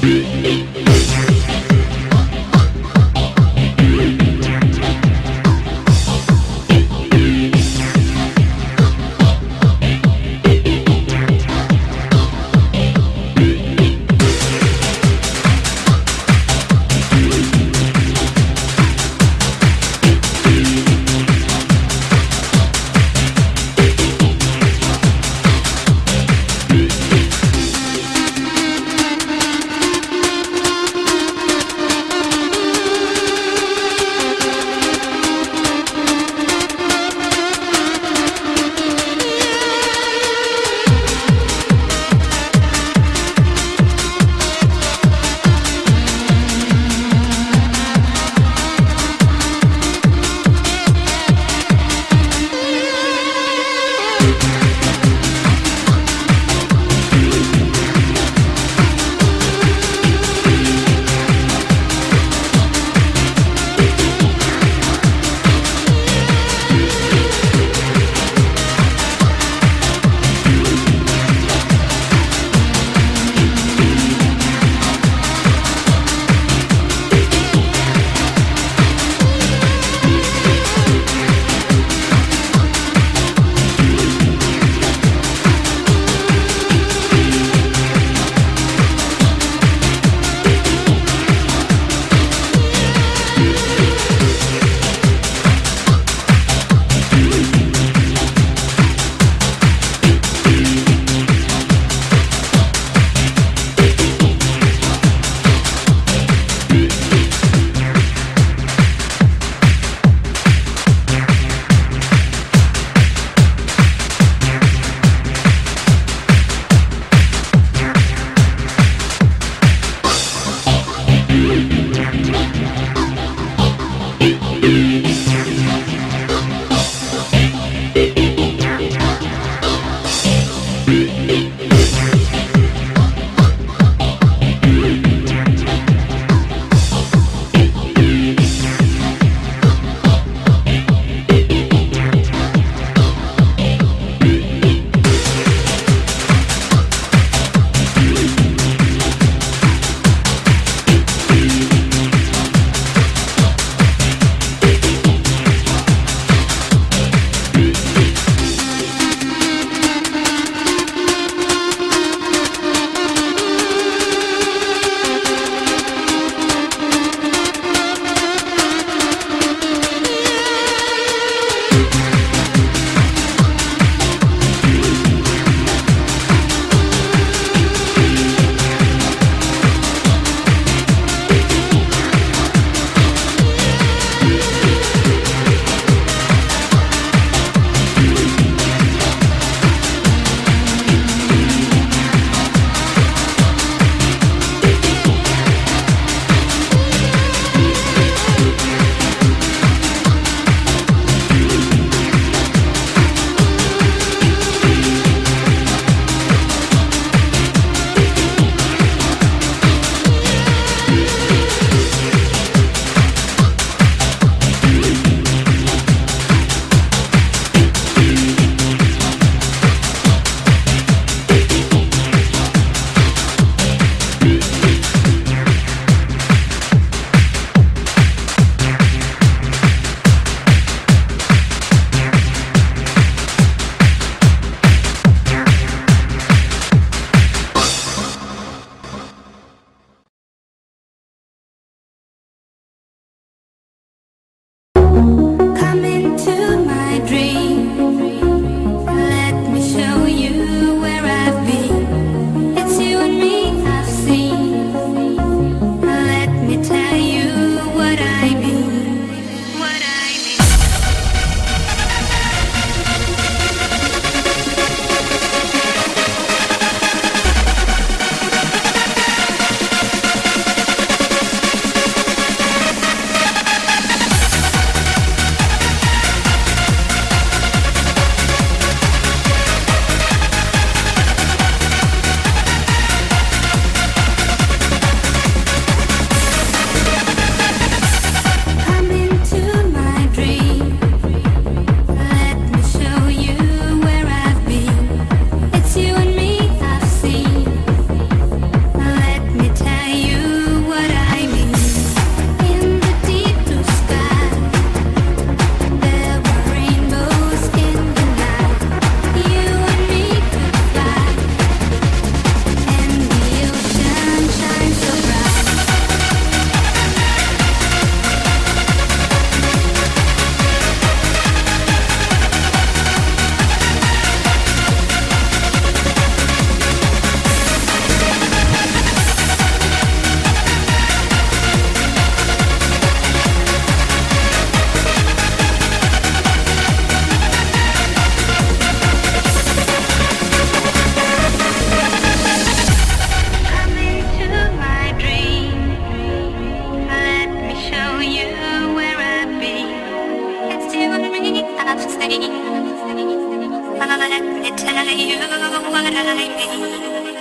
Beep, beep, beep. not staying. You would I be?